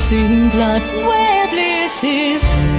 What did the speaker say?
sing blood where bliss is.